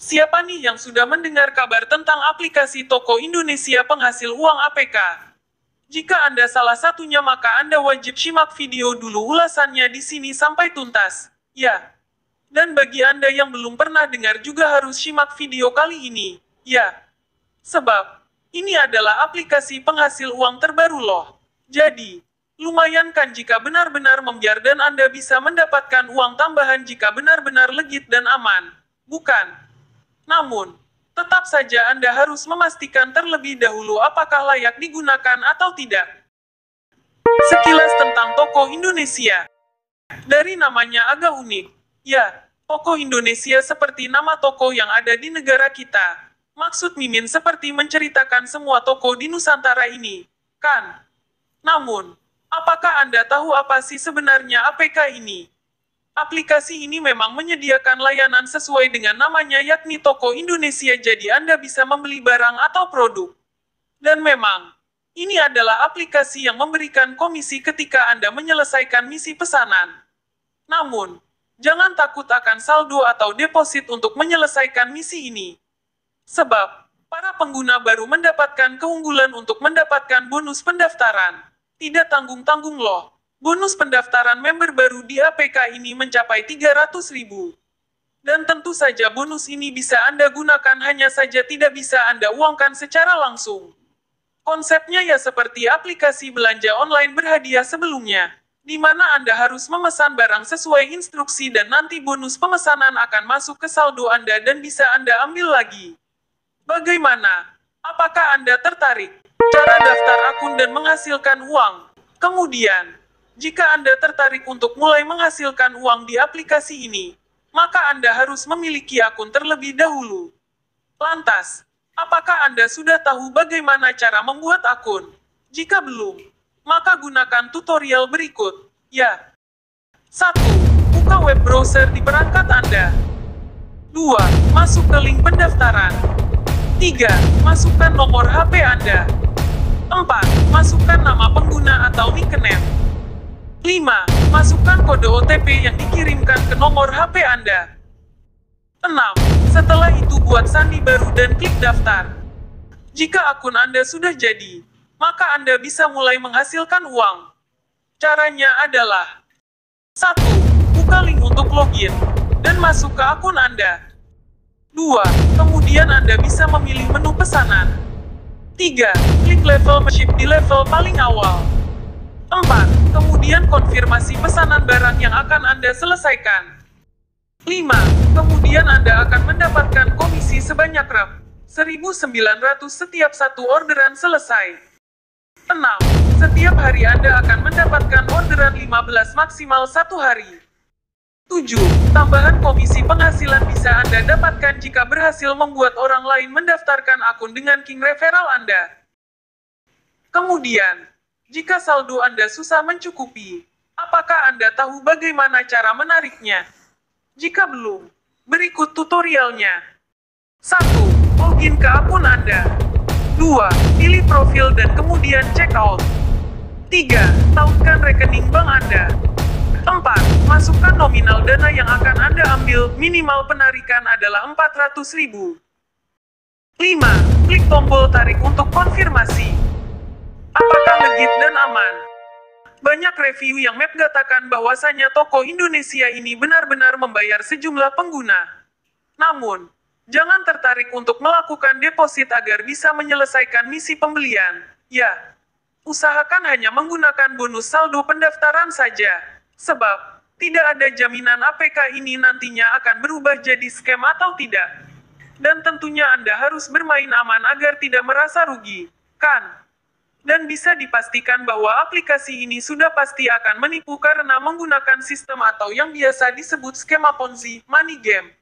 Siapa nih yang sudah mendengar kabar tentang aplikasi toko Indonesia penghasil uang APK? Jika Anda salah satunya maka Anda wajib simak video dulu ulasannya di sini sampai tuntas. Ya. Dan bagi Anda yang belum pernah dengar juga harus simak video kali ini. Ya. Sebab, ini adalah aplikasi penghasil uang terbaru loh. Jadi, lumayan kan jika benar-benar membiar dan Anda bisa mendapatkan uang tambahan jika benar-benar legit dan aman. Bukan? Namun, tetap saja Anda harus memastikan terlebih dahulu apakah layak digunakan atau tidak. Sekilas tentang toko Indonesia. Dari namanya agak unik. Ya, toko Indonesia seperti nama toko yang ada di negara kita. Maksud Mimin seperti menceritakan semua toko di Nusantara ini, kan? Namun, apakah Anda tahu apa sih sebenarnya APK ini? Aplikasi ini memang menyediakan layanan sesuai dengan namanya yakni Toko Indonesia jadi Anda bisa membeli barang atau produk. Dan memang, ini adalah aplikasi yang memberikan komisi ketika Anda menyelesaikan misi pesanan. Namun, jangan takut akan saldo atau deposit untuk menyelesaikan misi ini. Sebab, para pengguna baru mendapatkan keunggulan untuk mendapatkan bonus pendaftaran. Tidak tanggung-tanggung loh. Bonus pendaftaran member baru di APK ini mencapai 300 ribu. Dan tentu saja bonus ini bisa Anda gunakan hanya saja tidak bisa Anda uangkan secara langsung. Konsepnya ya seperti aplikasi belanja online berhadiah sebelumnya, di mana Anda harus memesan barang sesuai instruksi dan nanti bonus pemesanan akan masuk ke saldo Anda dan bisa Anda ambil lagi. Bagaimana? Apakah Anda tertarik? Cara daftar akun dan menghasilkan uang. Kemudian, jika Anda tertarik untuk mulai menghasilkan uang di aplikasi ini, maka Anda harus memiliki akun terlebih dahulu. Lantas, apakah Anda sudah tahu bagaimana cara membuat akun? Jika belum, maka gunakan tutorial berikut. Ya. 1. Buka web browser di perangkat Anda. 2. Masuk ke link pendaftaran. 3. Masukkan nomor HP Anda. 4. Masukkan nama pengguna atau nickname. 5. Masukkan kode OTP yang dikirimkan ke nomor HP Anda. 6. Setelah itu buat sandi baru dan klik daftar. Jika akun Anda sudah jadi, maka Anda bisa mulai menghasilkan uang. Caranya adalah 1. Buka link untuk login, dan masuk ke akun Anda. 2. Kemudian Anda bisa memilih menu pesanan. 3. Klik level membership di level paling awal. 4. Kemudian konfirmasi pesanan barang yang akan Anda selesaikan. 5. Kemudian Anda akan mendapatkan komisi sebanyak rep. 1.900 setiap satu orderan selesai. 6. Setiap hari Anda akan mendapatkan orderan 15 maksimal satu hari. 7. Tambahan komisi penghasilan bisa Anda dapatkan jika berhasil membuat orang lain mendaftarkan akun dengan King Referral Anda. Kemudian, jika saldo Anda susah mencukupi, apakah Anda tahu bagaimana cara menariknya? Jika belum, berikut tutorialnya. 1. Login ke akun Anda. 2. Pilih profil dan kemudian check out. 3. Tautkan rekening bank Anda. 4. Masukkan nominal dana yang akan Anda ambil, minimal penarikan adalah 400.000. 5. Klik tombol tarik untuk konfirmasi. Apakah legit dan aman? Banyak review yang mengatakan bahwasanya toko Indonesia ini benar-benar membayar sejumlah pengguna. Namun, jangan tertarik untuk melakukan deposit agar bisa menyelesaikan misi pembelian. Ya, usahakan hanya menggunakan bonus saldo pendaftaran saja. Sebab, tidak ada jaminan APK ini nantinya akan berubah jadi scam atau tidak. Dan tentunya Anda harus bermain aman agar tidak merasa rugi. Kan? Dan bisa dipastikan bahwa aplikasi ini sudah pasti akan menipu karena menggunakan sistem atau yang biasa disebut skema Ponzi, money game.